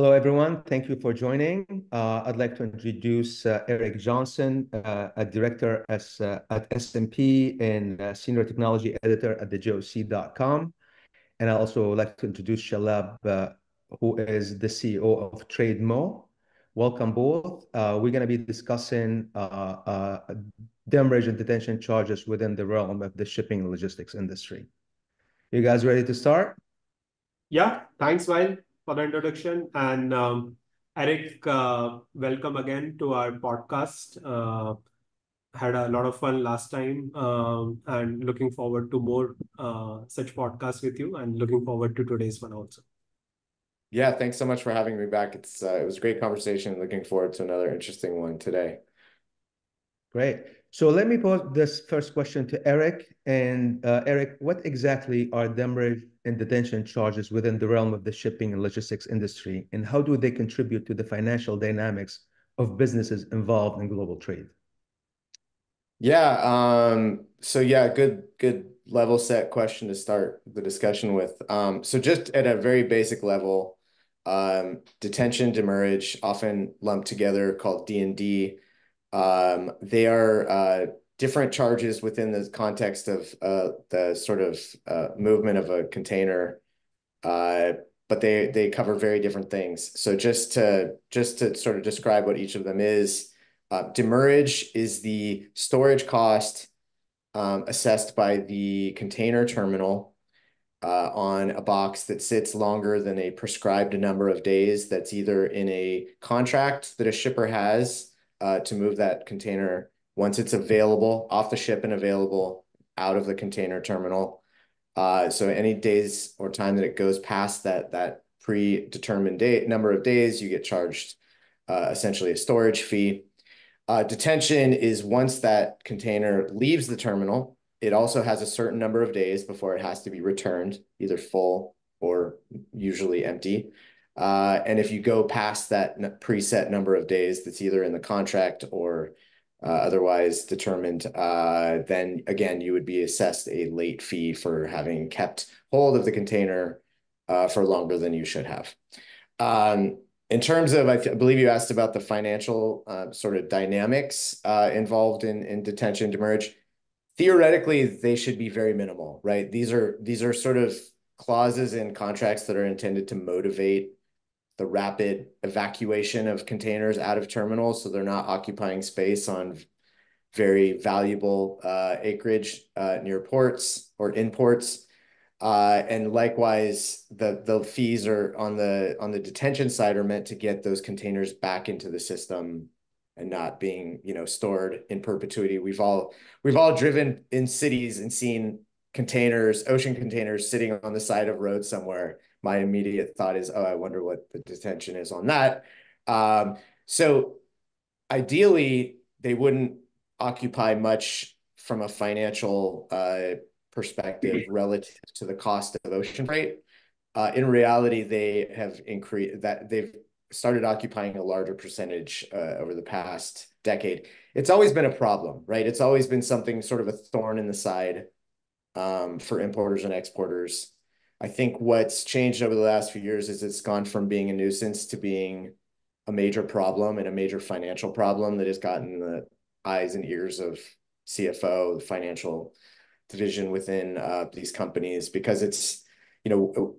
Hello, everyone. Thank you for joining. Uh, I'd like to introduce uh, Eric Johnson, uh, a director at S&P Senior Technology Editor at the JOC.com. And I'd also like to introduce Shalabh, who is the CEO of Trademo. Welcome both. We're going to be discussing demurrage and detention charges within the realm of the shipping and logistics industry. You guys ready to start? Yeah. Thanks, Wael, for the introduction. And um, Eric, uh, welcome again to our podcast. Uh, had a lot of fun last time, um, and looking forward to more uh, such podcasts with you, and looking forward to today's one also. Yeah, thanks so much for having me back. It's It was a great conversation. Looking forward to another interesting one today. Great. So let me pose this first question to Eric. And uh, Eric, what exactly are demurrage and detention charges within the realm of the shipping and logistics industry, and how do they contribute to the financial dynamics of businesses involved in global trade? Yeah. Um, so yeah, good, good level set question to start the discussion with. Um, so just at a very basic level, um, detention, demurrage, often lumped together, called D&D. They are uh, different charges within the context of uh, the sort of uh, movement of a container, uh, but they they cover very different things. So just to just to sort of describe what each of them is, demurrage is the storage cost assessed by the container terminal on a box that sits longer than a prescribed number of days. That's either in a contract that a shipper has to move that container once it's available off the ship and available out of the container terminal. Uh, So any days or time that it goes past that that predetermined date, number of days, you get charged uh, essentially a storage fee. Uh, Detention is once that container leaves the terminal, it also has a certain number of days before it has to be returned, either full or usually empty. Uh, and if you go past that preset number of days, that's either in the contract or uh, otherwise determined, uh, then again, you would be assessed a late fee for having kept hold of the container uh, for longer than you should have. Um, In terms of, I believe you asked about the financial sort of dynamics involved in detention, demurrage. Theoretically, they should be very minimal, right? These are these are sort of clauses in contracts that are intended to motivate the rapid evacuation of containers out of terminals, so they're not occupying space on very valuable uh, acreage uh, near ports or in ports. Uh, and likewise, the fees are on the on the detention side are meant to get those containers back into the system and not being, you know, stored in perpetuity. We've all we've all driven in cities and seen containers, ocean containers, sitting on the side of road somewhere. My immediate thought is, "Oh, I wonder what the detention is on that." Um, so ideally, they wouldn't occupy much from a financial uh, perspective mm-hmm. relative to the cost of ocean freight. Uh, in reality, they have increased that they've started occupying a larger percentage uh, over the past decade. It's always been a problem, right? It's always been something, sort of a thorn in the side, um, for importers and exporters. I think what's changed over the last few years is it's gone from being a nuisance to being a major problem and a major financial problem that has gotten the eyes and ears of CFO, the financial division within uh, these companies. Because it's, you know,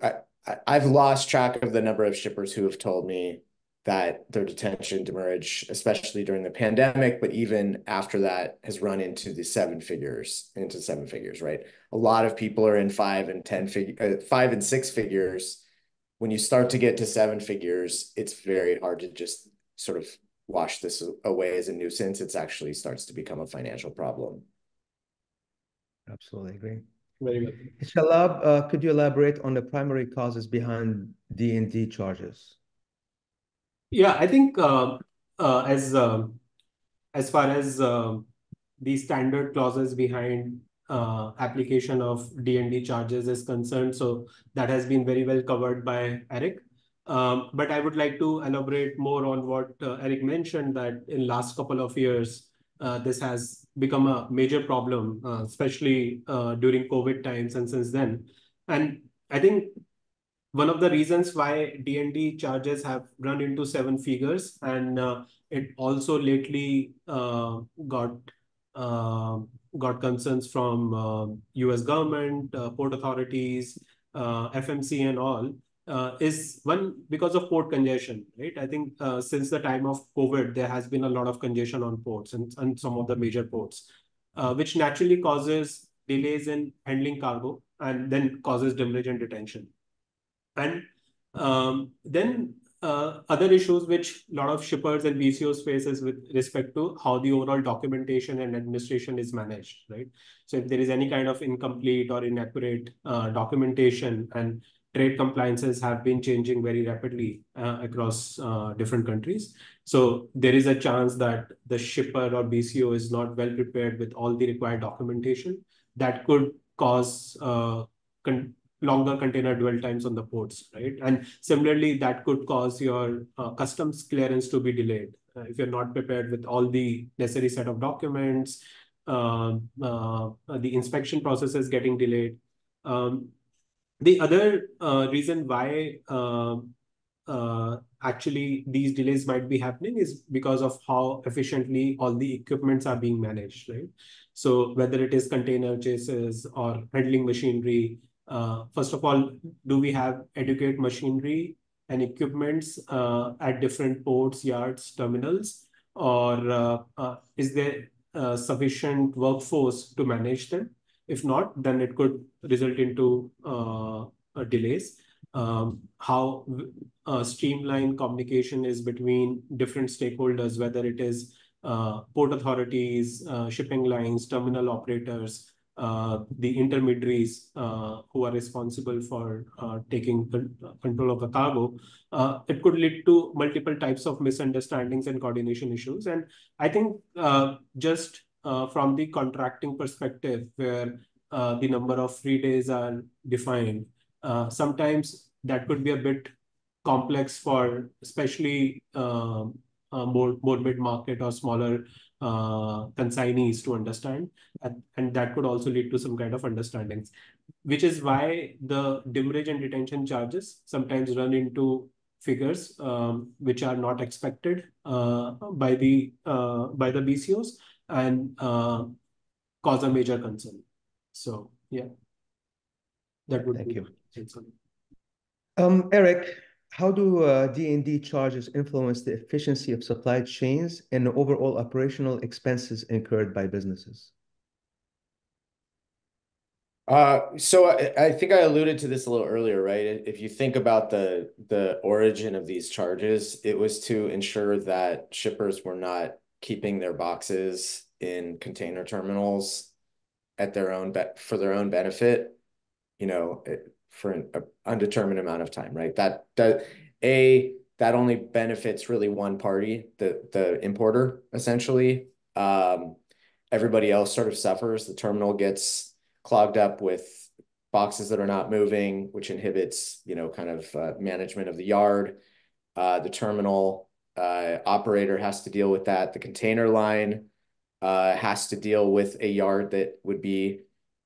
I've lost track of the number of shippers who have told me that their detention, demurrage, especially during the pandemic, but even after that, has run into the seven figures, into seven figures, right? A lot of people are in five and ten figure uh, five and six figures. When you start to get to seven figures, it's very hard to just sort of wash this away as a nuisance. It actually starts to become a financial problem. Absolutely agree. Very good. Shalabh, uh, could you elaborate on the primary causes behind D&D charges? Yeah, I think, uh, uh, as um, as far as um, the standard clauses behind uh, application of D&D charges is concerned, so that has been very well covered by Eric. Um, but I would like to elaborate more on what Eric mentioned, that in last couple of years, this has become a major problem, especially during COVID times and since then. And I think one of the reasons why D&D charges have run into seven figures, and uh, it also lately uh, got uh, got concerns from U.S. government, port authorities, FMC, and all. Uh, is one because of port congestion, right? I think uh, since the time of COVID, there has been a lot of congestion on ports and, and some of the major ports, uh, which naturally causes delays in handling cargo and then causes demurrage and detention. And um, then uh, other issues which a lot of shippers and BCOs faces with respect to how the overall documentation and administration is managed, right? So if there is any kind of incomplete or inaccurate uh, documentation and trade compliances have been changing very rapidly uh, across uh, different countries. So there is a chance that the shipper or BCO is not well prepared with all the required documentation that could cause uh, con longer container dwell times on the ports, right? And similarly, that could cause your uh, customs clearance to be delayed uh, if you're not prepared with all the necessary set of documents, um, uh, the inspection process is getting delayed. Um, the other uh, reason why um, uh, actually these delays might be happening is because of how efficiently all the equipments are being managed, right? So whether it is container chassis or handling machinery, uh, first of all, do we have adequate machinery and equipments uh, at different ports, yards, terminals, or uh, uh is there uh, sufficient workforce to manage them? If not, then it could result into uh, delays. Um, how streamlined communication is between different stakeholders, whether it is port authorities, shipping lines, terminal operators, the intermediaries uh, who are responsible for uh, taking control of the cargo, uh, it could lead to multiple types of misunderstandings and coordination issues. And I think uh, just from the contracting perspective, where the number of free days are defined, sometimes that could be a bit complex for especially more, more mid-market or smaller uh, consignees to understand. And, and that could also lead to some kind of understandings, which is why the demurrage and detention charges sometimes run into figures um, which are not expected uh, by the uh, by the BCOs and uh, cause a major concern. So yeah, that would thank be you. Um, Eric, how do uh, D&D charges influence the efficiency of supply chains and overall operational expenses incurred by businesses? Uh, so I, I think I alluded to this a little earlier, right? If you think about the the origin of these charges, it was to ensure that shippers were not keeping their boxes in container terminals at their own for their own benefit, you know, for an undetermined amount of time, right? That that a that only benefits really one party, the the importer essentially. Um, everybody else sort of suffers. The terminal gets clogged up with boxes that are not moving, which inhibits you know kind of uh, management of the yard. Uh, the terminal uh, operator has to deal with that. The container line uh, has to deal with a yard that would be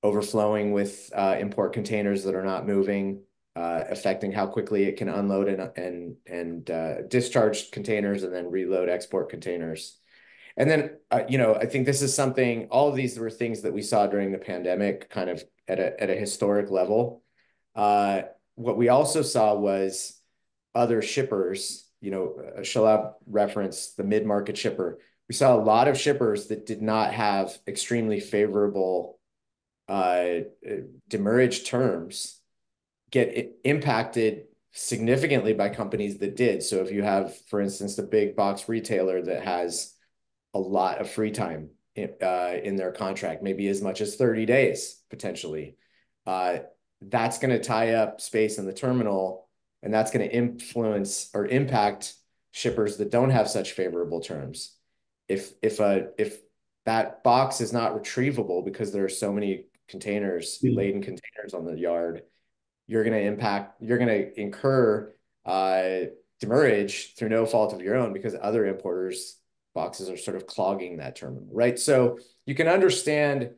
overflowing with uh, import containers that are not moving, uh, affecting how quickly it can unload and and and uh, discharge containers and then reload export containers. And then, uh, you know, I think this is something. All of these were things that we saw during the pandemic, kind of at a at a historic level. Uh, what we also saw was other shippers. You know, uh, Shalabh referenced the mid market shipper. We saw a lot of shippers that did not have extremely favorable uh, demurrage terms get impacted significantly by companies that did. So if you have, for instance, the big box retailer that has a lot of free time in, uh, in their contract, maybe as much as 30 days potentially, uh, that's going to tie up space in the terminal and that's going to influence or impact shippers that don't have such favorable terms. If if a if that box is not retrievable because there are so many containers, mm-hmm. laden containers on the yard, you're going to impact, you're going to incur uh, demurrage through no fault of your own because other importers' boxes are sort of clogging that terminal, right? So you can understand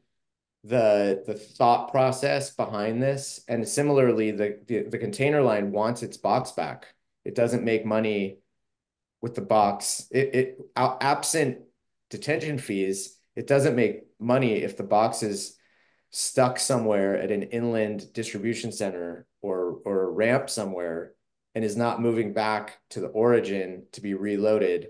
the the thought process behind this. And similarly, the, the, the container line wants its box back. It doesn't make money with the box. It, it absent detention fees, it doesn't make money if the box is stuck somewhere at an inland distribution center or or a ramp somewhere and is not moving back to the origin to be reloaded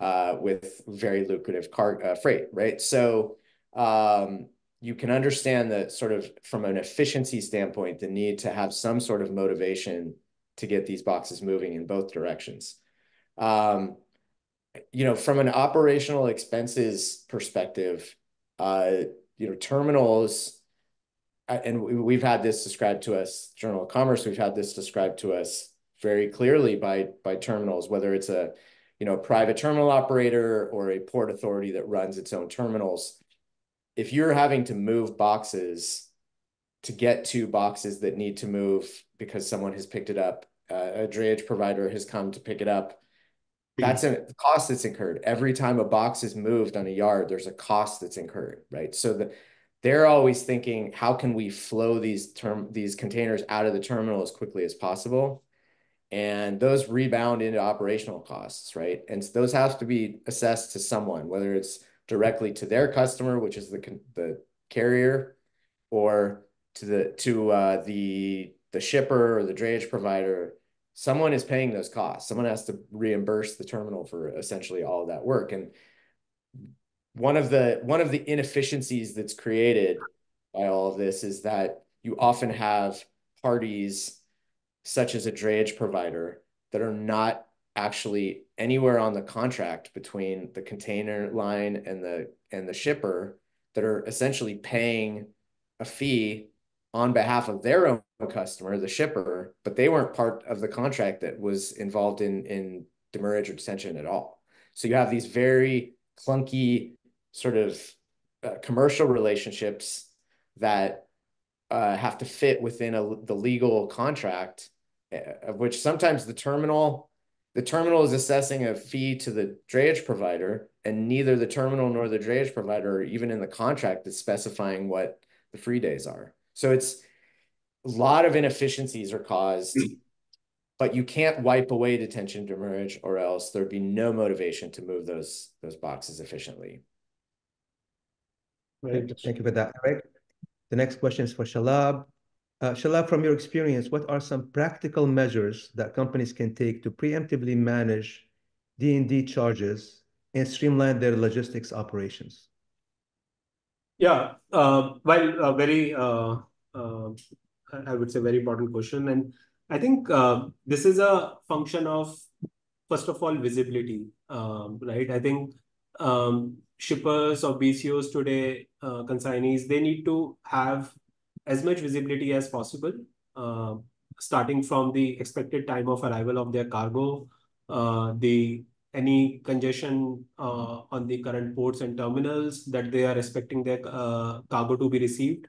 uh, with very lucrative car uh, freight, right? So um, you can understand that sort of from an efficiency standpoint, the need to have some sort of motivation to get these boxes moving in both directions. Um, you know, from an operational expenses perspective, uh, you know, terminals, and we've had this described to us, Journal of Commerce, we've had this described to us very clearly by by terminals, whether it's a you know, private terminal operator or a port authority that runs its own terminals. If you're having to move boxes to get to boxes that need to move because someone has picked it up, uh, a drayage provider has come to pick it up, that's a cost that's incurred. Every time a box is moved on a yard, there's a cost that's incurred, right? So the, they're always thinking, how can we flow these term these containers out of the terminal as quickly as possible? and those rebound into operational costs, right? And those have to be assessed to someone, whether it's directly to their customer, which is the the carrier, or to the to uh, the the shipper or the drayage provider. Someone is paying those costs. Someone has to reimburse the terminal for essentially all of that work. And one of the one of the inefficiencies that's created by all of this is that you often have parties such as a drayage provider that are not actually anywhere on the contract between the container line and the and the shipper that are essentially paying a fee on behalf of their own customer, the shipper, but they weren't part of the contract that was involved in in demurrage or detention at all. So you have these very clunky sort of uh, commercial relationships that uh, have to fit within a, the legal contract of which sometimes the terminal the terminal is assessing a fee to the drayage provider and neither the terminal nor the drayage provider even in the contract is specifying what the free days are so it's a lot of inefficiencies are caused but you can't wipe away detention demurrage or else there'd be no motivation to move those those boxes efficiently. Right. Thank you for that eric. The next question is for Shalabh. Uh, Shalabh, from your experience, what are some practical measures that companies can take to preemptively manage D&D charges and streamline their logistics operations? Yeah, uh, well, very, uh, uh, I would say, very important question. And I think this is a function of, first of all, visibility, um, right? I think um, shippers or BCOs today, consignees, they need to have as much visibility as possible, starting from the expected time of arrival of their cargo, the any congestion uh, on the current ports and terminals that they are expecting their uh, cargo to be received.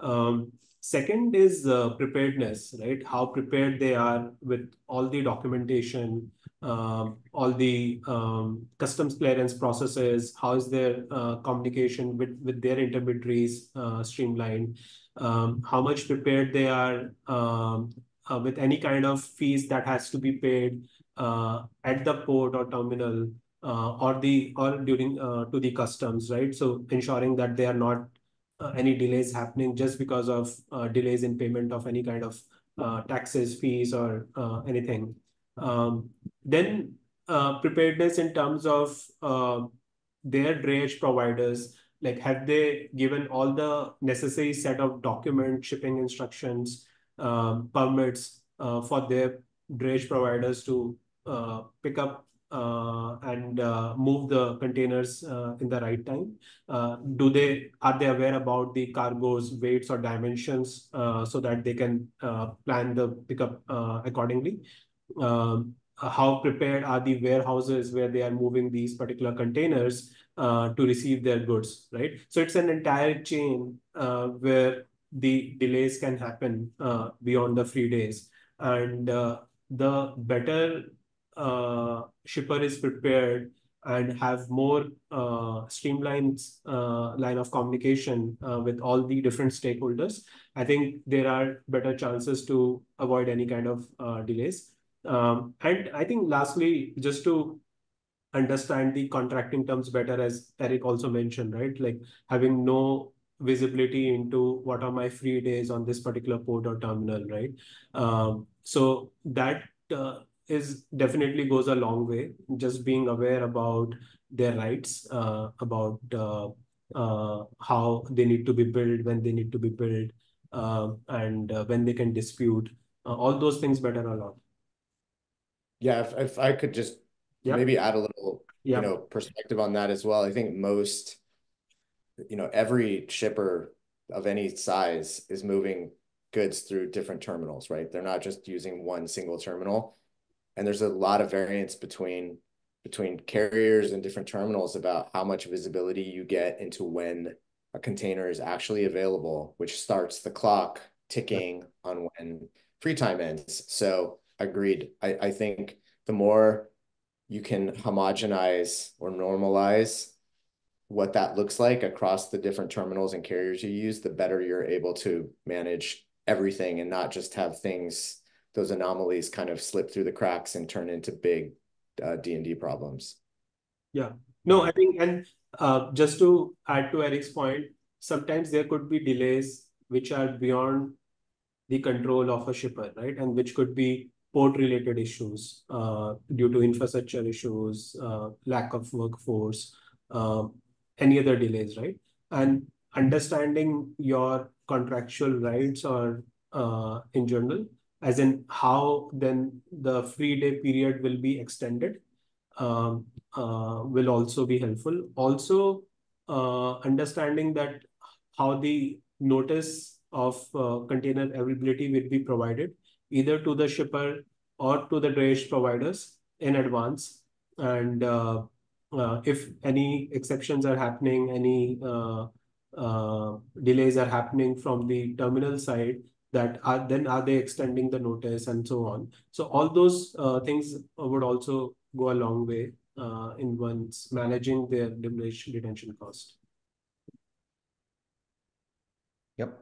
Um, second is uh, preparedness, right? How prepared they are with all the documentation, um, all the um, customs clearance processes, how is their uh, communication with, with their intermediaries uh, streamlined, um, how much prepared they are um, uh, with any kind of fees that has to be paid at the port or terminal uh, or the or during uh, to the customs, right? So ensuring that there are not any delays happening just because of delays in payment of any kind of taxes, fees, or anything. Um, then uh, preparedness in terms of uh, their drayage providers, like have they given all the necessary set of document shipping instructions, permits uh, for their drayage providers to uh, pick up uh, and uh, move the containers uh, in the right time? Uh, do they are they aware about the cargo's weights or dimensions uh, so that they can uh, plan the pickup accordingly? um, how prepared are the warehouses where they are moving these particular containers uh, to receive their goods, right? So it's an entire chain uh, where the delays can happen uh, beyond the free days. And uh, the better uh, shipper is prepared, and have more uh, streamlined uh, line of communication uh, with all the different stakeholders, I think there are better chances to avoid any kind of delays. Um, and I think lastly, just to understand the contracting terms better, as Eric also mentioned, right? Like having no visibility into what are my free days on this particular port or terminal, right? Um, So that is definitely goes a long way, just being aware about their rights, uh, about uh, uh, how they need to be billed, when they need to be billed, um, and when they can dispute. All those things matter a lot. Yeah, if I could just- Yeah... maybe add a little- Yeah... you know, perspective on that as well. I think most, you know, every shipper of any size is moving goods through different terminals, right? They're not just using one single terminal. And there's a lot of variance between between carriers and different terminals about how much visibility you get into when a container is actually available, which starts the clock ticking on when free time ends. So agreed. I think the more you can homogenize or normalize what that looks like across the different terminals and carriers you use, the better you're able to manage everything and not just have things, those anomalies kind of slip through the cracks and turn into big uh, D&D problems. Yeah. No, I think, and uh, just to add to Eric's point, sometimes there could be delays which are beyond the control of a shipper, right? And which could be port-related issues uh, due to infrastructure issues, lack of workforce, um, any other delays, right? And understanding your contractual rights or in general, as in how then the free day period will be extended, um, uh, will also be helpful. Also, uh, understanding that how the notice of uh, container availability will be provided, either to the shipper or to the drayage providers in advance. And if any exceptions are happening, any delays are happening from the terminal side, that are then are they extending the notice and so on. So all those uh, things would also go a long way uh, in one's managing their detention cost. Yep.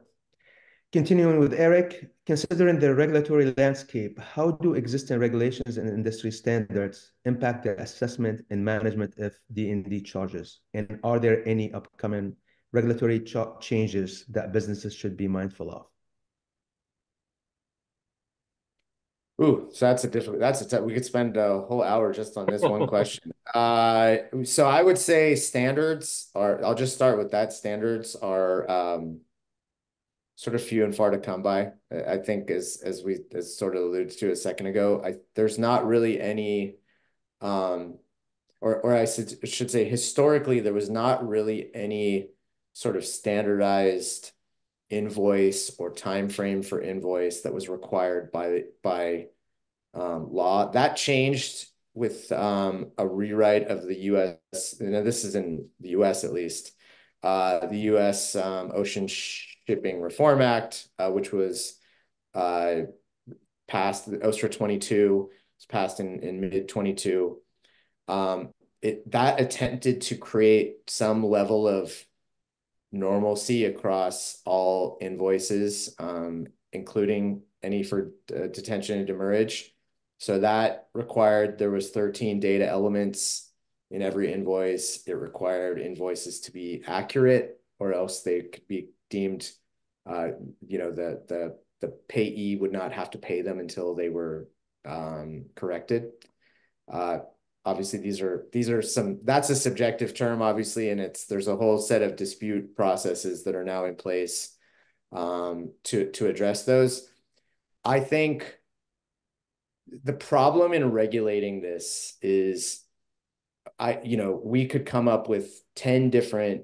Continuing with Eric, considering the regulatory landscape, how do existing regulations and industry standards impact the assessment and management of D&D charges? And are there any upcoming regulatory changes that businesses should be mindful of? Ooh, so that's a difficult... That's a. We could spend a whole hour just on this one question. Uh, so I would say standards are. I'll just start with that. Standards are um, sort of few and far to come by. I think as as we as sort of alluded to a second ago, I there's not really any, um, or or I should should say, historically, there was not really any sort of standardized invoice or time frame for invoice that was required by by um, law. That changed with um, a rewrite of the U.S., and this is in the U.S. at least, uh, the U.S. Um, Ocean Shipping Reform Act, uh, which was uh, passed, OSRA 22, was passed in in mid-2022. That attempted to create some level of normalcy across all invoices, um, including any for detention and demurrage. So that required there was 13 data elements in every invoice. It required invoices to be accurate, or else they could be deemed, uh, you know, the the, the payee would not have to pay them until they were um, corrected. Obviously, these are these are some... That's a subjective term, obviously, and it's, there's a whole set of dispute processes that are now in place um, to to address those. I think the problem in regulating this is, I, you know, we could come up with 10 different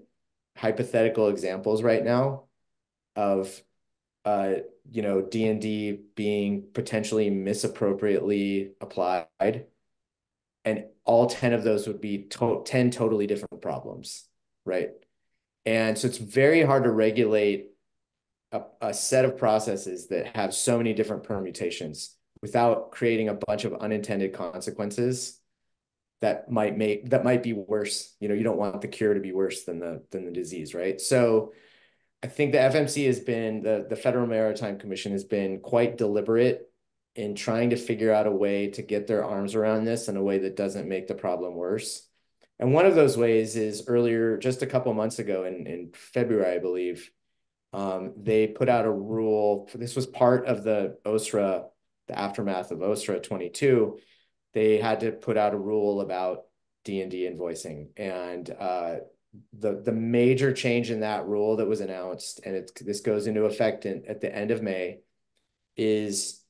hypothetical examples right now of, uh, you know, D&D being potentially misappropriately applied, and all 10 of those would be 10 totally different problems, right? And so it's very hard to regulate a set of processes that have so many different permutations without creating a bunch of unintended consequences that might make that might be worse. You know, you don't want the cure to be worse than the than the disease, right? So I think the FMC has been the the Federal Maritime Commission has been quite deliberate in trying to figure out a way to get their arms around this in a way that doesn't make the problem worse. And one of those ways is earlier, just a couple months ago in, in February, I believe, um, they put out a rule. This was part of the OSRA, the aftermath of OSRA 22. They had to put out a rule about D&D invoicing. And uh, the, the major change in that rule that was announced, and it, this goes into effect in, at the end of May, is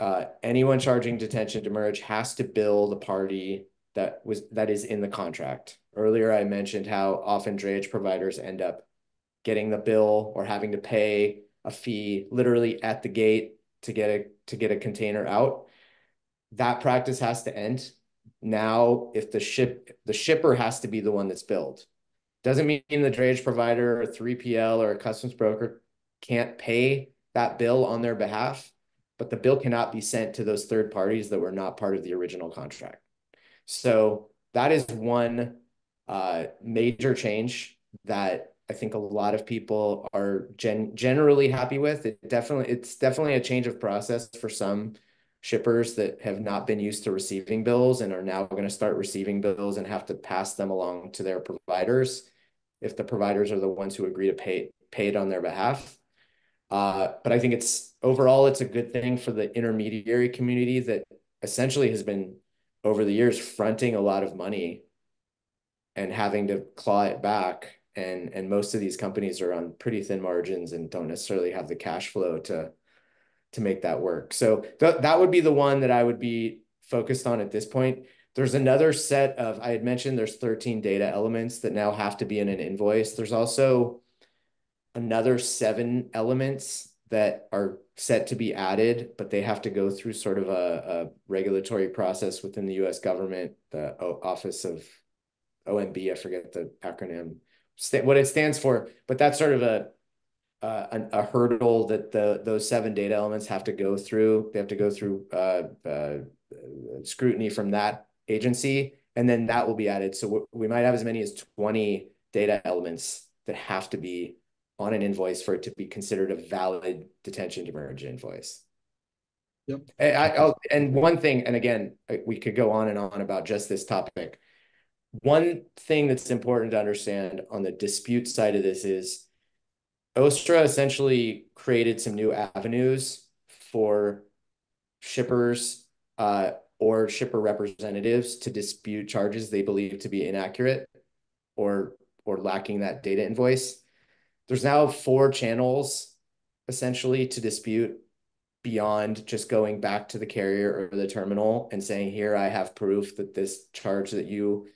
uh, anyone charging detention demurrage has to bill the party that was that is in the contract. Earlier, I mentioned how often drayage providers end up getting the bill or having to pay a fee literally at the gate to get a to get a container out. That practice has to end. Now, if the ship the shipper has to be the one that's billed. Doesn't mean the drayage provider or 3PL or a customs broker can't pay that bill on their behalf, but the bill cannot be sent to those third parties that were not part of the original contract. So that is one uh, major change that I think a lot of people are gen generally happy with. It definitely it's definitely a change of process for some shippers that have not been used to receiving bills and are now going to start receiving bills and have to pass them along to their providers if the providers are the ones who agree to pay pay it on their behalf. Uh, but I think it's overall it's a good thing for the intermediary community that essentially has been over the years fronting a lot of money and having to claw it back. And and most of these companies are on pretty thin margins and don't necessarily have the cash flow to to make that work. So th- that would be the one that i would be focused on at this point. There's another set of i had mentioned there's 13 data elements that now have to be in an invoice. There's also another seven elements that are set to be added, but they have to go through sort of a, a regulatory process within the U.S. government, the o Office of OMB, I forget the acronym, what it stands for, but that's sort of a uh, a, a, hurdle that the those seven data elements have to go through. They have to go through uh, uh, scrutiny from that agency, and then that will be added. So we might have as many as 20 data elements that have to be on an invoice for it to be considered a valid detention demurrage invoice. Yep. And, I, and one thing, and again, we could go on and on about just this topic. One thing that's important to understand on the dispute side of this is OSRA essentially created some new avenues for shippers uh, or shipper representatives to dispute charges they believe to be inaccurate or or lacking that data invoice there's now four channels essentially to dispute beyond just going back to the carrier or the terminal and saying, here, I have proof that this charge that you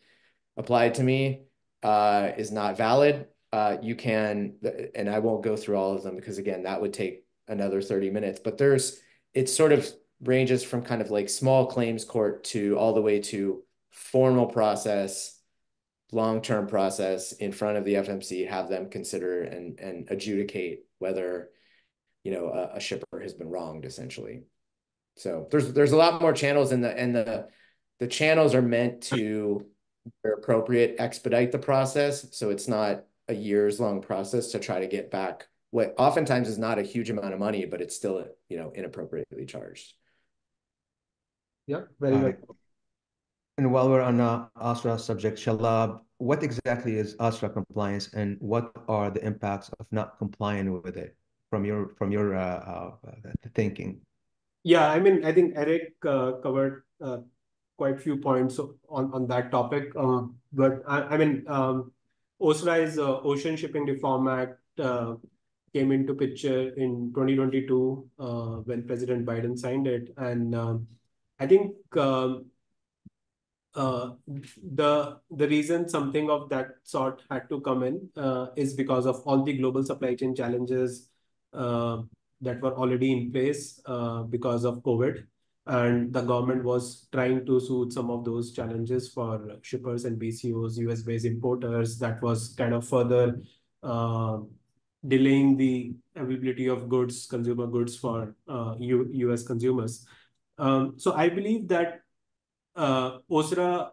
applied to me uh, is not valid. Uh, you can, and I won't go through all of them because again, that would take another 30 minutes, but there's, it sort of ranges from kind of like small claims court to all the way to formal process long-term process in front of the FMC, have them consider and and adjudicate whether you know a, a shipper has been wronged essentially. So there's there's a lot more channels in the and the the channels are meant to where appropriate expedite the process. So it's not a years long process to try to get back what oftentimes is not a huge amount of money but it's still you know inappropriately charged. Yeah very uh, good and while we're on uh, OSRA subject, Shalabh, what exactly is OSRA compliance, and what are the impacts of not complying with it from your from your uh, uh, thinking? Yeah, I mean, I think Eric uh, covered uh, quite a few points on on that topic. Um, but I, I mean, um, OSRA's uh, Ocean Shipping Reform Act came into picture in 2022 when President Biden signed it, and um, I think. Uh, the the reason something of that sort had to come in uh, is because of all the global supply chain challenges uh, that were already in place uh, because of COVID, and the government was trying to soothe some of those challenges for shippers and BCOs, US-based importers. That was kind of further uh, delaying the availability of goods, consumer goods for U US consumers. Um, so I believe that uh, OSRA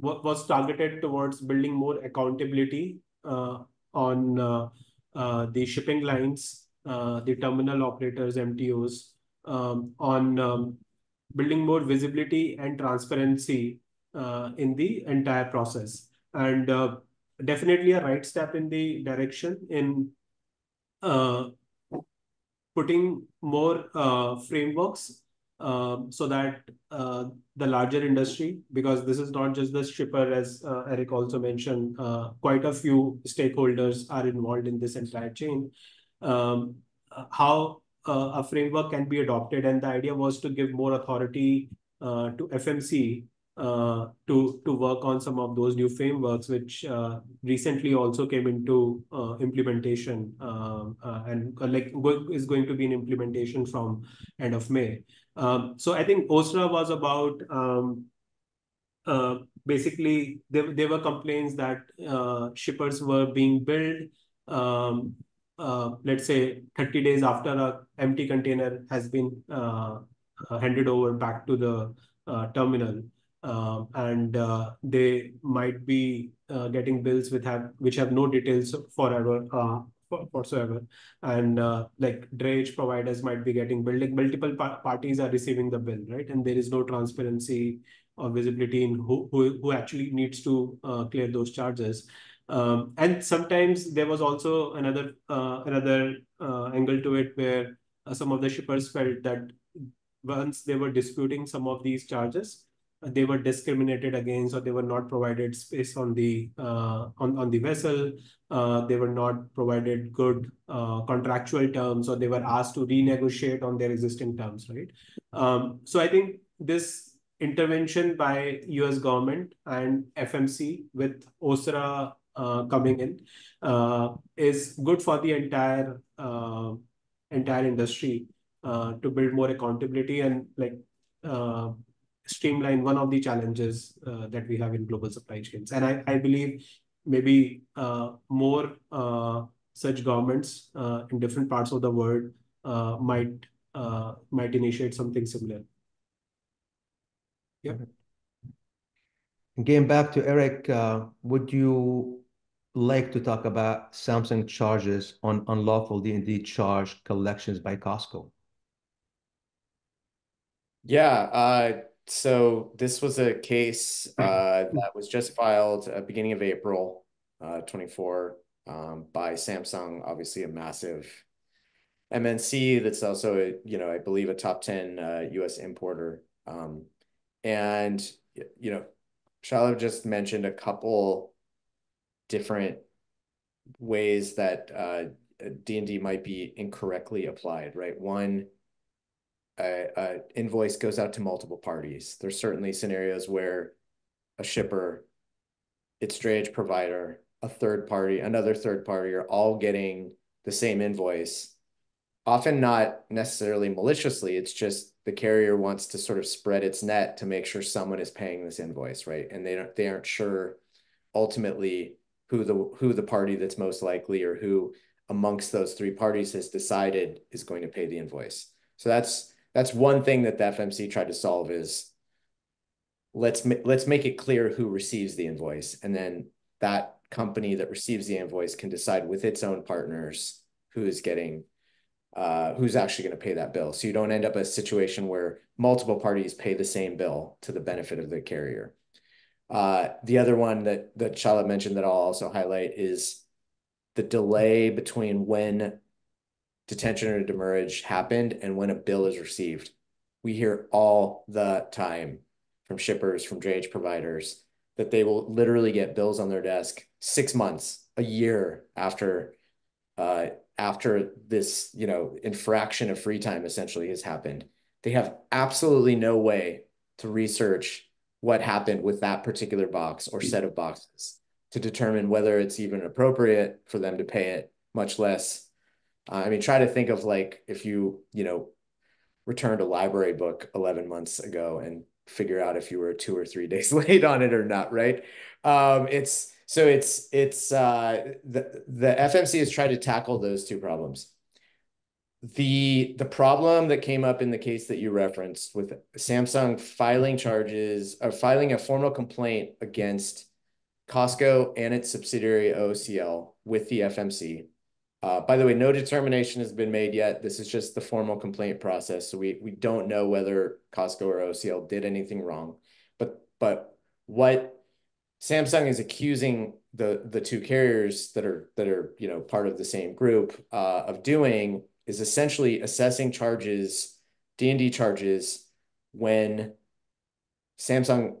was targeted towards building more accountability uh, on uh, uh, the shipping lines, the terminal operators, MTOs, um, on um, building more visibility and transparency in the entire process. And definitely a right step in the direction in putting more frameworks Um, so that uh, the larger industry, because this is not just the shipper, as uh, Eric also mentioned, uh, quite a few stakeholders are involved in this entire chain, um, how a framework can be adopted. And the idea was to give more authority to FMC to work on some of those new frameworks, which recently also came into implementation um, and like is going to be in implementation from end of May. Um, so I think OSRA was about um, uh, basically, there were complaints that uh, shippers were being billed, um, uh, let's say, 30 days after an empty container has been handed over back to the terminal. And they might be getting bills with which have no details whatsoever. And uh, like drayage providers might be getting billed. Like Multiple parties are receiving the bill, right? And there is no transparency or visibility in who who, who actually needs to uh, clear those charges. Um, And sometimes there was also another uh, angle to it where some of the shippers felt that once they were disputing some of these charges, they were discriminated against or they were not provided space on the uh on on the vessel. uh, They were not provided good uh, contractual terms or they were asked to renegotiate on their existing terms, right? um, So I think this intervention by U.S. government and FMC with OSRA coming in is good for the entire entire industry to build more accountability and streamline one of the challenges uh, that we have in global supply chains. And I I believe maybe uh, more uh, such governments in different parts of the world might might initiate something similar. Yeah. Getting back to Eric, would you like to talk about Samsung charges on unlawful D&D charge collections by COSCO? Yeah. So this was a case uh, that was just filed at beginning of April uh, 2024 um, by Samsung, obviously a massive MNC that's also, a, you know, I believe, a top 10 U.S. importer. Um, and you know, Shalabh just mentioned a couple different ways that D&D might be incorrectly applied, right? One, an invoice goes out to multiple parties. There's certainly scenarios where a shipper, its drayage provider, a third party, another third party are all getting the same invoice, often not necessarily maliciously. It's just the carrier wants to sort of spread its net to make sure someone is paying this invoice, right? And they don't they aren't sure ultimately who the who the party that's most likely or who amongst those three parties has decided is going to pay the invoice. So that's one thing that the FMC tried to solve is let's let's make it clear who receives the invoice. And then that company that receives the invoice can decide with its own partners who's getting uh, who's actually going to pay that bill. So you don't end up in a situation where multiple parties pay the same bill to the benefit of the carrier. The other one that Shalabh mentioned that I'll also highlight is the delay between when detention or demurrage happened and when a bill is received. We hear all the time from shippers, from drayage providers that they will literally get bills on their desk six months, a year after uh, after this you know, infraction of free time essentially has happened. They have absolutely no way to research what happened with that particular box or set of boxes to determine whether it's even appropriate for them to pay it, much less. I mean, try to think of like if you you know, returned a library book 11 months ago and figure out if you were two or three days late on it or not, right? Um, it's so it's it's uh, the the FMC has tried to tackle those two problems. the the problem that came up in the case that you referenced with Samsung filing charges or filing a formal complaint against COSCO and its subsidiary OOCL with the FMC. Uh, by the way, no determination has been made yet. This is just the formal complaint process, so we we don't know whether COSCO or OOCL did anything wrong. But but what Samsung is accusing the the two carriers that are that are you know part of the same group uh, of doing is essentially assessing charges, D&D charges, when Samsung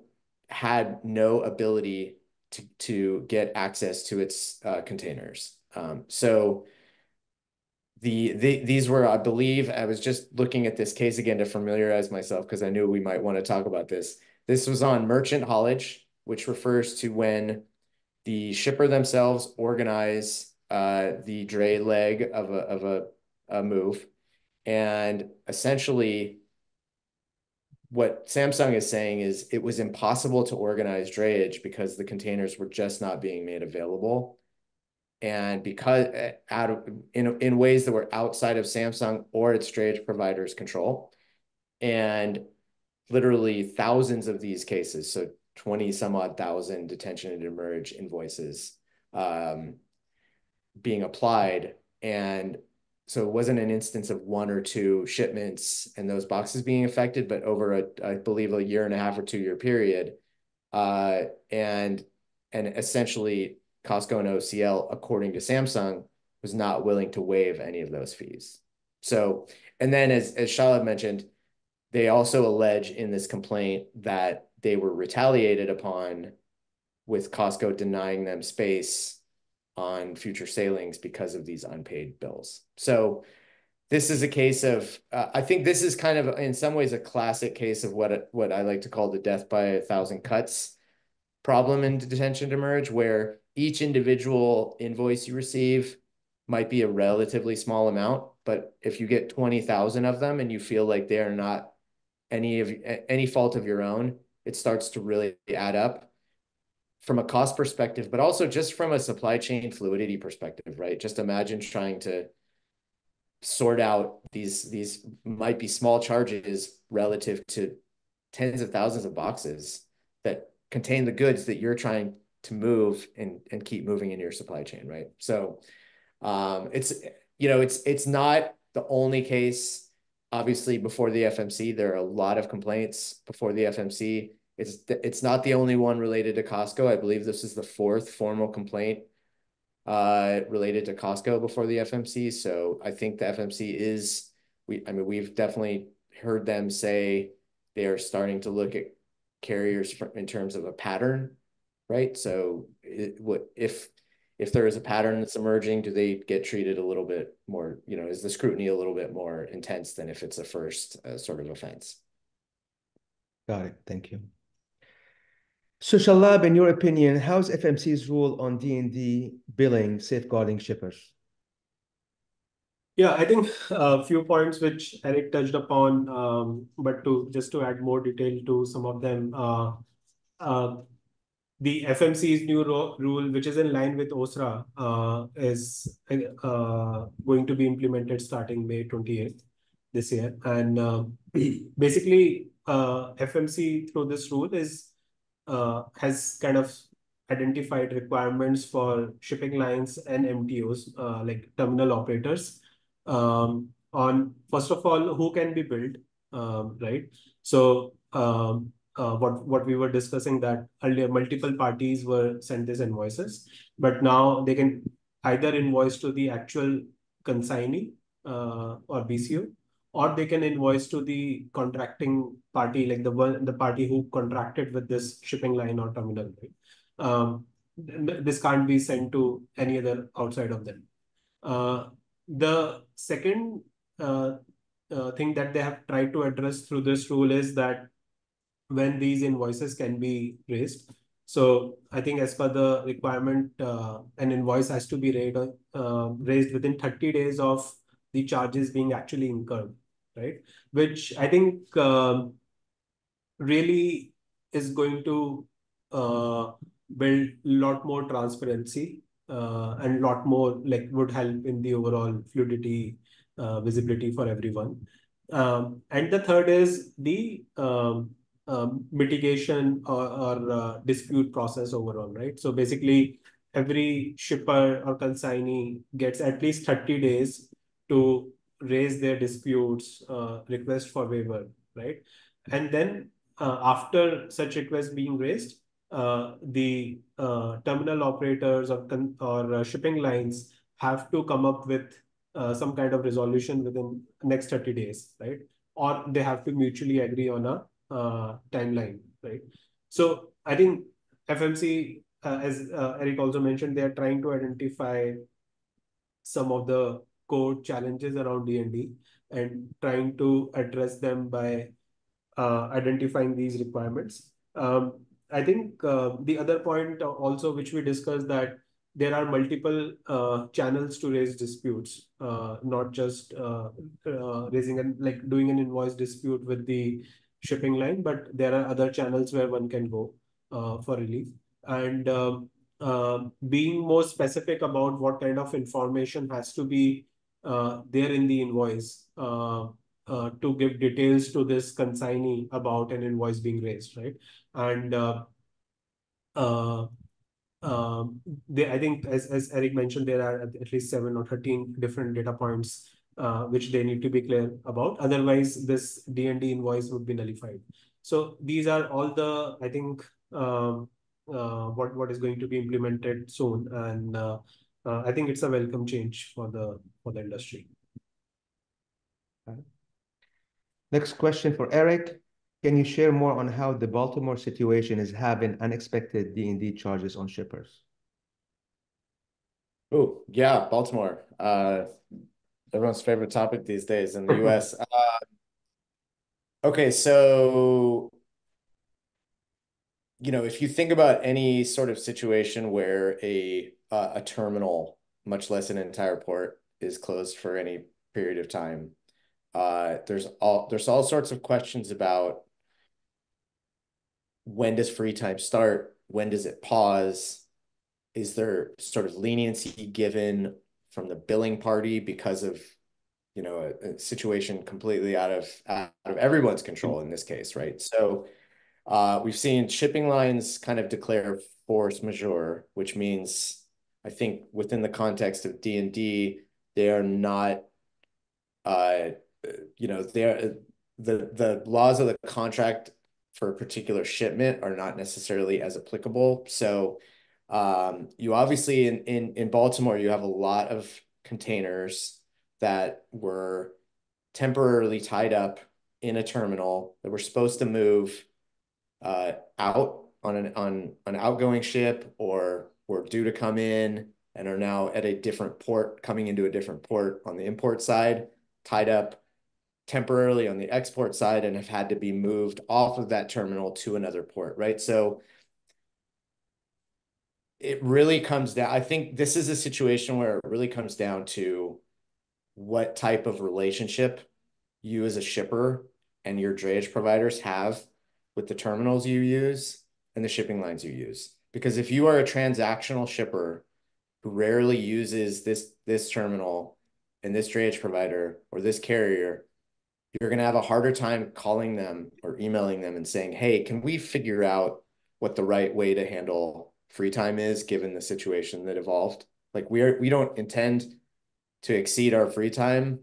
had no ability to, to get access to its uh, containers. Um, so the, the these were, I believe, I was just looking at this case again to familiarize myself because I knew we might want to talk about this. This was on merchant haulage, which refers to when the shipper themselves organize uh, the dray leg of a, of a uh, move. And essentially, what Samsung is saying is it was impossible to organize drayage because the containers were just not being made available. And because uh, out of in, in ways that were outside of Samsung or its drayage provider's control. And literally thousands of these cases, so 20 some odd thousand detention and demurrage invoices um, being applied. And so it wasn't an instance of one or two shipments and those boxes being affected, but over a, I believe, a year and a half or two year period. Uh, and and essentially, COSCO and OOCL, according to Samsung, was not willing to waive any of those fees. So, and then as as Shalabh mentioned, they also allege in this complaint that they were retaliated upon with COSCO denying them space on future sailings because of these unpaid bills. So this is a case of uh, I think this is kind of in some ways a classic case of what what I like to call the death by a thousand cuts problem in detention demurrage, where each individual invoice you receive might be a relatively small amount, but if you get twenty thousand of them and you feel like they are not any of any fault of your own, it starts to really add up from a cost perspective, but also just from a supply chain fluidity perspective, right? Just imagine trying to sort out these these might be small charges relative to tens of thousands of boxes that contain the goods that you're trying to move and and keep moving in your supply chain, right? So um, it's you know it's it's not the only case. Obviously, before the FMC, there are a lot of complaints before the FMC it's it's not the only one related to COSCO. I believe this is the fourth formal complaint uh, related to COSCO before the FMC. So I think the FMC is we. I mean, we've definitely heard them say they are starting to look at carriers in terms of a pattern, right? So it, what if if there is a pattern that's emerging, do they get treated a little bit more? You know, is the scrutiny a little bit more intense than if it's a first uh, sort of offense? Got it. Thank you. So Shalabh, in your opinion, how's FMC's rule on D&D billing safeguarding shippers? Yeah, I think a few points which Eric touched upon, um, but to just to add more detail to some of them, uh, uh, the FMC's new rule, which is in line with OSRA, uh, is uh, going to be implemented starting May 28th this year. And uh, basically, uh, FMC through this rule is uh, has kind of identified requirements for shipping lines and MTOs, uh, like terminal operators, um, on first of all, who can be billed, um, right? So um, uh, what what we were discussing that earlier, multiple parties were sent these invoices, but now they can either invoice to the actual consignee uh, or BCO, or they can invoice to the contracting party, like the one the party who contracted with this shipping line or terminal. Right? Um, this can't be sent to any other outside of them. Uh, the second uh, uh, thing that they have tried to address through this rule is that when these invoices can be raised. So I think as per the requirement, uh, an invoice has to be raised, uh, raised within 30 days of the charges being actually incurred, right? Which I think um, really is going to uh, build a lot more transparency uh, and a lot more like would help in the overall fluidity uh, visibility for everyone. Um, and the third is the um, um, mitigation or, or uh, dispute process overall, right? So basically, every shipper or consignee gets at least 30 days to raise their disputes, uh, request for waiver, right? And then uh, after such request being raised, uh, the uh, terminal operators or, or uh, shipping lines have to come up with uh, some kind of resolution within next 30 days, right? Or they have to mutually agree on a timeline, right? So I think FMC, as Eric also mentioned, they are trying to identify some of the core challenges around D&D and trying to address them by uh, identifying these requirements. Um, I think uh, the other point also, which we discussed, that there are multiple uh, channels to raise disputes, uh, not just uh, uh, raising and like doing an invoice dispute with the shipping line, but there are other channels where one can go uh, for relief. And um, um, being more specific about what kind of information has to be uh, there in the invoice uh, uh, to give details to this consignee about an invoice being raised, right? And um, they, I think, as, as Eric mentioned, there are at least seven or 13 different data points uh, which they need to be clear about. Otherwise, this D&D invoice would be nullified. So these are all the, I think, um, uh, what, what is going to be implemented soon. And uh, uh, I think it's a welcome change for the for the industry. Next question for Eric. Can you share more on how the Baltimore situation is having unexpected D&D charges on shippers? Oh, yeah, Baltimore. Uh, everyone's favorite topic these days in the US. Uh, okay, so you know, if you think about any sort of situation where a uh, a terminal, much less an entire port, is closed for any period of time, uh, there's all there's all sorts of questions about when does free time start? When does it pause? Is there sort of leniency given from the billing party because of you know a, a situation completely out of out of everyone's control in this case, right? So uh, we've seen shipping lines kind of declare force majeure, which means I think within the context of D&D, they are not, uh, you know, they're the the laws of the contract for a particular shipment are not necessarily as applicable. So um, you obviously in, in in Baltimore, you have a lot of containers that were temporarily tied up in a terminal that were supposed to move uh, out on an on an outgoing ship or were due to come in and are now at a different port, coming into a different port on the import side, tied up temporarily on the export side and have had to be moved off of that terminal to another port, right? So it really comes down. I think this is a situation where it really comes down to what type of relationship you as a shipper and your drayage providers have with the terminals you use and the shipping lines you use. Because if you are a transactional shipper who rarely uses this this terminal and this drayage provider or this carrier, you're going to have a harder time calling them or emailing them and saying, "Hey, can we figure out what the right way to handle free time is given the situation that evolved?" Like we are we don't intend to exceed our free time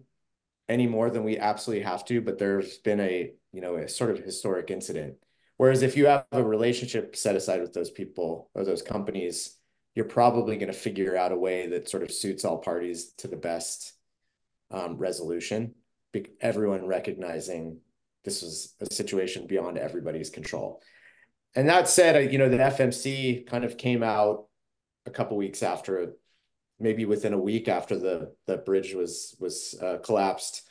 any more than we absolutely have to, but there's been a, you know, a sort of historic incident Whereas if you have a relationship set aside with those people or those companies, you're probably going to figure out a way that sort of suits all parties to the best um, resolution. Everyone recognizing this was a situation beyond everybody's control. And that said, you know, the FMC kind of came out a couple weeks after, maybe within a week after the the bridge was was uh, collapsed,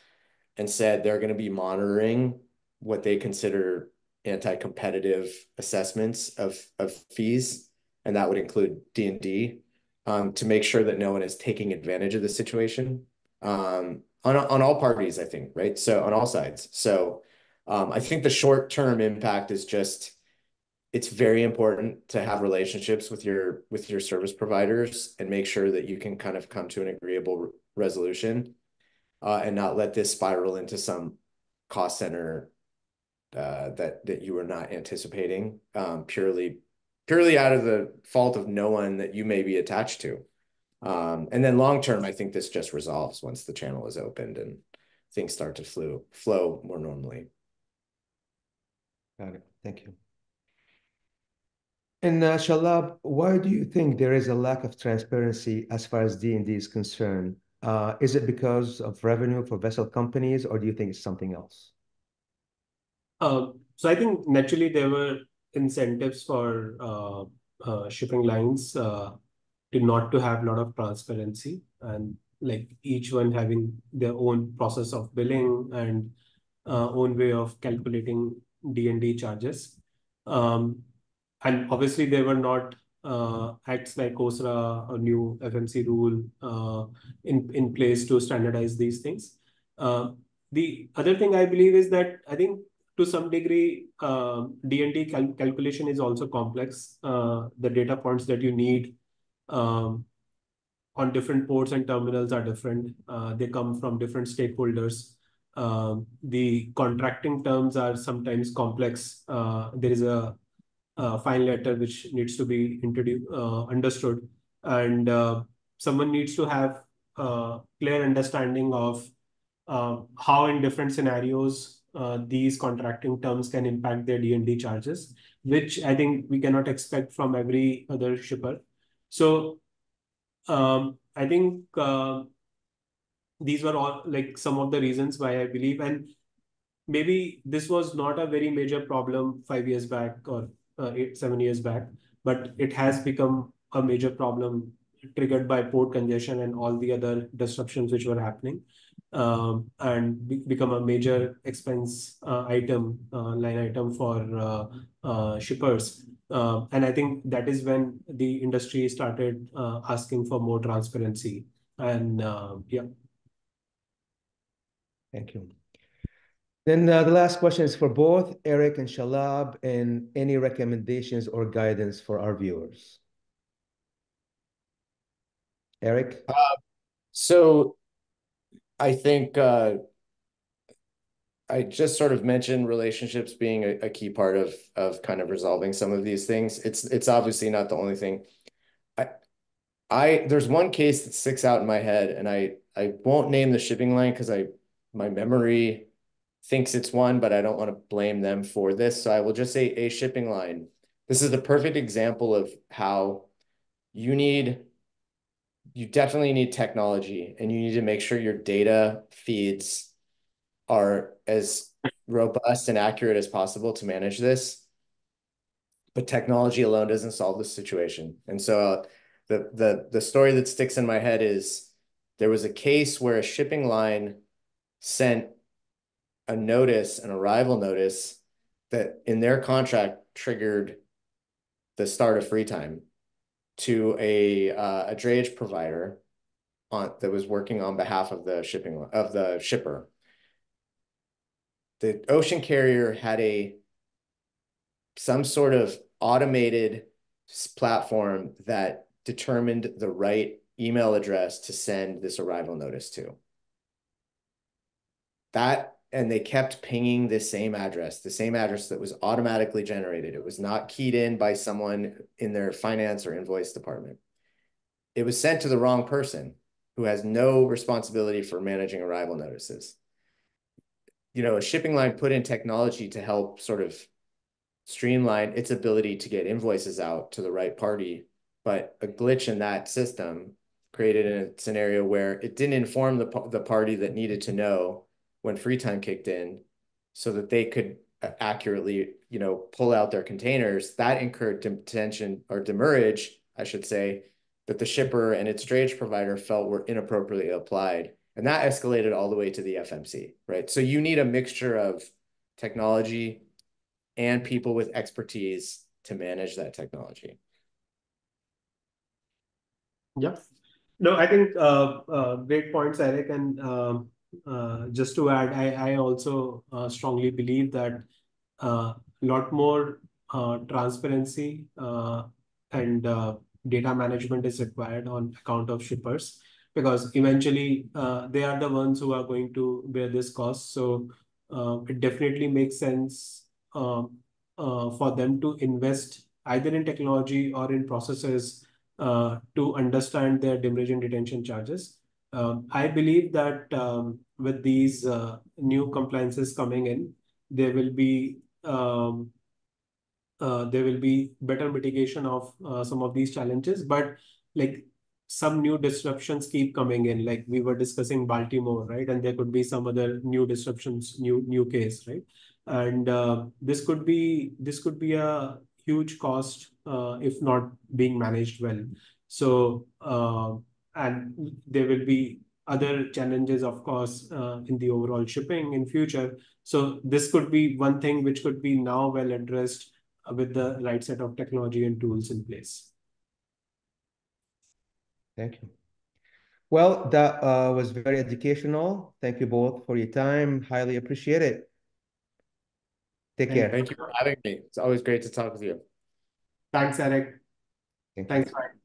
and said they're going to be monitoring what they consider anti-competitive assessments of of fees, and that would include D&D, um, to make sure that no one is taking advantage of the situation, um, on on all parties, I think, right? So on all sides. So, um, I think the short-term impact is just it's very important to have relationships with your with your service providers and make sure that you can kind of come to an agreeable resolution. Uh, and not let this spiral into some cost center uh, that that you were not anticipating um, purely purely out of the fault of no one that you may be attached to. Um, and then long term, I think this just resolves once the channel is opened and things start to flow more normally. Got it. Thank you. And uh, Shalabh, why do you think there is a lack of transparency as far as D&D is concerned? Uh, is it because of revenue for vessel companies, or do you think it's something else? Uh, so I think naturally there were incentives for shipping lines to not to have a lot of transparency and like each one having their own process of billing and own way of calculating D&D charges. Um, And obviously, there were not uh, acts like OSRA or new FMC rule uh, in place to standardize these things. Uh, the other thing I believe is that I think to some degree, D&D calculation is also complex. The data points that you need um, on different ports and terminals are different. They come from different stakeholders. The contracting terms are sometimes complex. There is a fine letter which needs to be introduced, uh, understood. And uh, someone needs to have a clear understanding of how in different scenarios these contracting terms can impact their D&D charges, which I think we cannot expect from every other shipper. So um, I think these were all like some of the reasons why I believe. And maybe this was not a very major problem five years back or Uh, seven years back, but it has become a major problem triggered by port congestion and all the other disruptions which were happening um, and become a major expense uh, item, uh, line item for shippers. Um, and I think that is when the industry started asking for more transparency. And um, yeah. Thank you. Then uh, the last question is for both Eric and Shalabh and any recommendations or guidance for our viewers. Eric? Uh, so I think uh, I just sort of mentioned relationships being a key part of of kind of resolving some of these things. It's obviously not the only thing. I I there's one case that sticks out in my head, and I I won't name the shipping line because I my memory thinks it's one, but I don't want to blame them for this. So I will just say a shipping line. This is the perfect example of how you need, you definitely need technology, and you need to make sure your data feeds are as robust and accurate as possible to manage this. But technology alone doesn't solve the situation. And so uh, the, the the story that sticks in my head is there was a case where a shipping line sent a notice, an arrival notice that in their contract triggered the start of free time to a uh, a drayage provider on that was working on behalf of the shipping of the shipper. The ocean carrier had a some sort of automated platform that determined the right email address to send this arrival notice to. And they kept pinging the same address, the same address that was automatically generated. It was not keyed in by someone in their finance or invoice department. It was sent to the wrong person who has no responsibility for managing arrival notices. You know, a shipping line put in technology to help sort of streamline its ability to get invoices out to the right party. But a glitch in that system created a scenario where it didn't inform the party that needed to know when free time kicked in so that they could accurately you know, pull out their containers. That incurred detention or demurrage, I should say, that the shipper and its drayage provider felt were inappropriately applied. And that escalated all the way to the FMC, right? So you need a mixture of technology and people with expertise to manage that technology. Yep. No, I think uh, uh, great points, Eric. And um, Uh, just to add, I also uh, strongly believe that a lot more transparency and data management is required on account of shippers. because eventually they are the ones who are going to bear this cost. So it definitely makes sense um, for them to invest either in technology or in processes to understand their demurrage and detention charges. Um, I believe that um, with these uh, new compliances coming in, there will be um, uh, there will be better mitigation of uh, some of these challenges. But like some new disruptions keep coming in, like we were discussing Baltimore, right? And there could be some other new disruptions, new new case, right? And uh, this could be this could be a huge cost if not being managed well. So and there will be other challenges, of course, uh, in the overall shipping in future. So this could be one thing which could be now well addressed with the right set of technology and tools in place. Thank you. Well, that uh, was very educational. Thank you both for your time. Highly appreciate it. Take care. Thank you for having me. It's always great to talk with you. Thanks, Eric. Thank you. Thanks, bye.